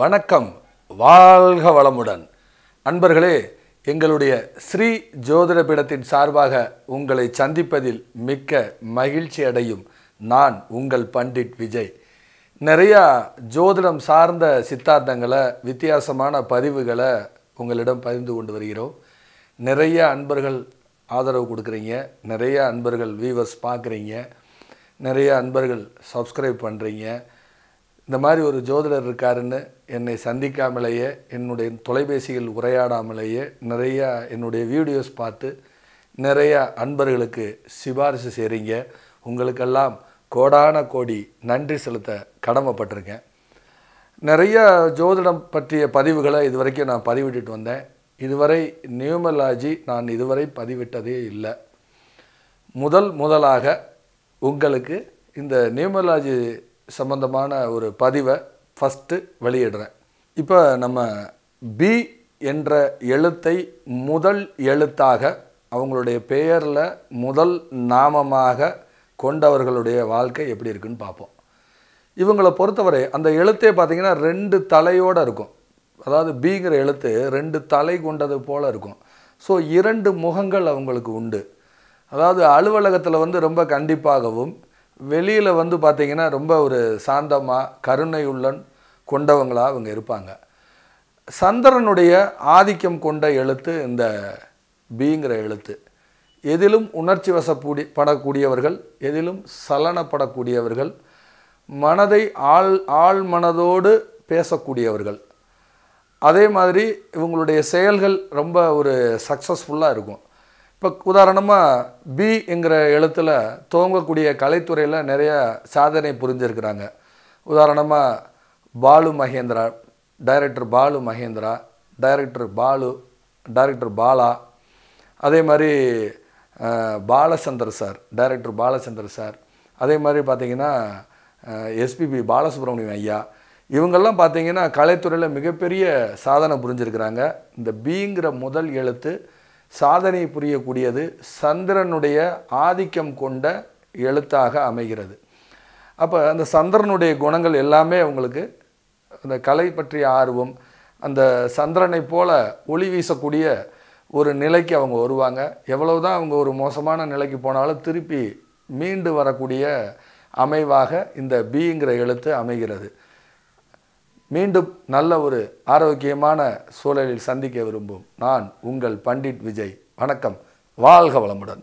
வணக்கம். வாழ்க வளமுடன். அன்பர்களே எங்களுடைய ஸ்ரீ ஜோதிட பீடத்தின் சார்பாக உங்களை சந்திப்பதில் மிக்க மகிழ்ச்சி அடையும் நான் உங்கள் பண்டிட் விஜய். நிறையா ஜோதிடம் சார்ந்த சித்தாந்தங்களை வித்தியாசமான பதிவுகளை உங்களிடம் பகிர்ந்து கொண்டு வருகிறோம். நிறைய அன்பர்கள் ஆதரவு கொடுக்குறீங்க நிறைய அன்பர்கள் வியூவர்ஸ் பார்க்குறீங்க நிறைய அன்பர்கள் சப்ஸ்கிரைப் பண்ணுறீங்க இந்த மாதிரி ஒரு ஜோதிடர் இருக்காருன்னு என்னை சந்திக்காமலேயே என்னுடைய தொலைபேசியில் உரையாடாமலேயே நிறையா என்னுடைய வீடியோஸ் பார்த்து நிறையா அன்பர்களுக்கு சிபாரிசு செய்கிறீங்க உங்களுக்கெல்லாம் கோடான கோடி நன்றி செலுத்த கடமைப்பட்டிருக்கேன். நிறைய ஜோதிடம் பற்றிய பதிவுகளை இதுவரைக்கும் நான் பதிவிட்டுட்டு வந்தேன். இதுவரை நியூமலாஜி நான் இதுவரை பதிவிட்டதே இல்லை. முதல் முதலாக உங்களுக்கு இந்த நியூமலாஜி சம்பந்தமான ஒரு பதிவை ஃபஸ்ட்டு வெளியிடுறேன். இப்போ நம்ம பி என்ற எழுத்தை முதல் எழுத்தாக அவங்களுடைய பெயரில் முதல் நாமமாக கொண்டவர்களுடைய வாழ்க்கை எப்படி இருக்குன்னு பார்ப்போம். இவங்களை பொறுத்தவரை அந்த எழுத்தே பார்த்தீங்கன்னா ரெண்டு தலையோடு இருக்கும். அதாவது பிங்கிற எழுத்து ரெண்டு தலை கொண்டது போல் இருக்கும். ஸோ இரண்டு முகங்கள் அவங்களுக்கு உண்டு. அதாவது அலுவலகத்தில் வந்து ரொம்ப கண்டிப்பாகவும் வெளியில் வந்து பார்த்திங்கன்னா ரொம்ப ஒரு சாந்தமாக கருணையுள்ளன் கொண்டவங்களாக அவங்க இருப்பாங்க. சந்திரனுடைய ஆதிக்கம் கொண்ட எழுத்து இந்த பிங்கிற எழுத்து. எதிலும் உணர்ச்சி வசப்பூடி படக்கூடியவர்கள் எதிலும் சலனப்படக்கூடியவர்கள் மனதை ஆள் ஆள் மனதோடு பேசக்கூடியவர்கள். அதே மாதிரி இவங்களுடைய செயல்கள் ரொம்ப ஒரு சக்ஸஸ்ஃபுல்லாக இருக்கும். இப்போ உதாரணமாக பி என்கிற எழுத்தில் துவங்கக்கூடிய கலைத்துறையில் நிறைய சாதனை புரிஞ்சிருக்கிறாங்க. உதாரணமாக Balu Mahendra director Balu Mahendra director Balu director Bala. அதே மாதிரி Balachander sir director Balachander sir அதே மாதிரி பார்த்திங்கன்னா எஸ்பிபி பாலசுப்ரமணியம் ஐயா. இவங்கெல்லாம் பார்த்திங்கன்னா கலைத்துறையில் மிகப்பெரிய சாதனை புரிஞ்சிருக்கிறாங்க. இந்த பிங்கிற முதல் எழுத்து சாதனை புரியக்கூடியது சந்திரனுடைய ஆதிக்கம் கொண்ட எழுத்தாக அமைகிறது. அப்போ அந்த சந்திரனுடைய குணங்கள் எல்லாமே அவங்களுக்கு அந்த கலை பற்றிய ஆர்வம் அந்த சந்திரனை போல ஒளி வீசக்கூடிய ஒரு நிலைக்கு அவங்க வருவாங்க. எவ்வளவுதான் அவங்க ஒரு மோசமான நிலைக்கு போனாலும் திருப்பி மீண்டு வரக்கூடிய அமைவாக இந்த பிங்கிற எழுத்து அமைகிறது. மீண்டும் நல்ல ஒரு ஆரோக்கியமான சூழலில் சந்திக்க விரும்பும் நான் உங்கள் பண்டிட் விஜய். வணக்கம். வாழ்க வளமுடன்.